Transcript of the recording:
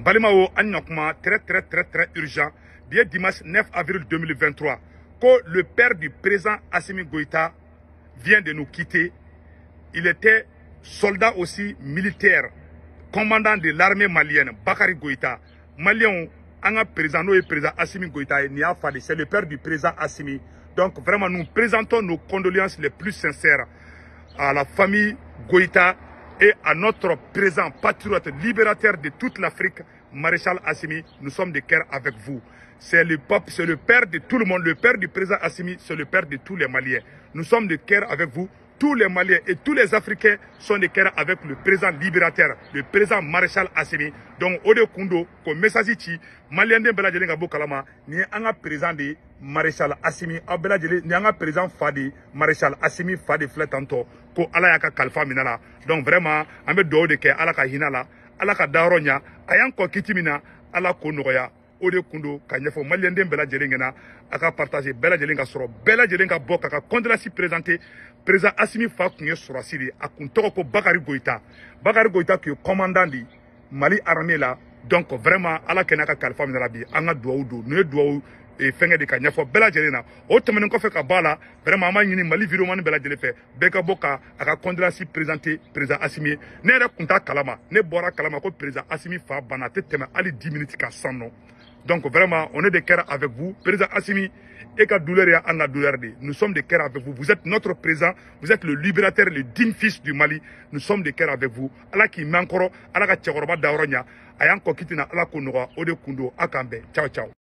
n balimaw très très très très urgent bi ye dimanche 9 avril 2023 ko le père du président Assimi Goïta vient de nous quitter. Il était soldat aussi militaire commandant de l'armée malienne Bakari Goïta. Malien an ka président n'o ye président Assimi Goïta ye nin c'est le père du président Assimi. Donc vraiment nous présentons nos condoléances les plus sincères à la famille Goïta et à notre président patriote libérateur de toute l'Afrique, Maréchal Assimi, nous sommes de cœur avec vous. C'est le c'est le père de tout le monde, le père du président Assimi, c'est le père de tous les Maliens. Nous sommes de cœur avec vous. Tous les Maliens et tous les Africains sont de cœur avec le président libérateur, le président Maréchal Assimi. Donc, Ode Kundo, comme message Malien de Bela Jelenga Bokalama, ni un président de Maréchal Assimi, a Bela Jelen, ni un président Fadi, Maréchal Assimi Fadi Fletanto, ko ala y'a ka kalifa minɛ la donc vraiment bɛ dugawu de kɛ ala ka hinɛ la ala ka dayɔrɔ ɲa a min na o de kun don ka ɲɛfɔ maliyɛnden bɛɛ lajɛlen ɲɛna a ka partage bɛɛ lajɛlen ka sɔrɔ bɛɛ lajɛlen ka bɔ k'a ka condoléance présenter. Président asimi fa tun ye sɔrɔsi de a kun tɔgɔ ko bakari goyita bakari goyita tun ye commandant de mali armée la. Donc vraiment ala kɛ n'a ka kalifa minɛ la bi an ka dugawu don. N'u ye dugawu fɛnkɛ de ka ɲɛfɔ bɛɛ lajɛlen na. O tɛmɛnen kɔfɛ ka bɔ a la vraiment an b'a ɲini mali vidéoman bɛɛ lajɛlen fɛ. Bɛɛ ka bɔ ka a ka condoléance présenter président asimi ye. Ne yɛrɛ kun t'a kalama ne bɔra kalama ko président asimi fa banna a tɛ tɛmɛ hali 10 minutes kan san nɔ donc vraiment on est de cœur avec vous. Président asimi et ka douleur ya an ka douleur nous sommes de cœur avec vous. Vous êtes notre président. Vous êtes le libérateur le digne fils du mali. Nous sommes de cœur avec vous. Ala k'i mɛn kɔrɔ ala ka cɛkɔrɔba dayɔrɔ ɲa a y'an kɔ kiti na ala k'o nɔgɔya o de kun don a k'an bɛn ciao ciao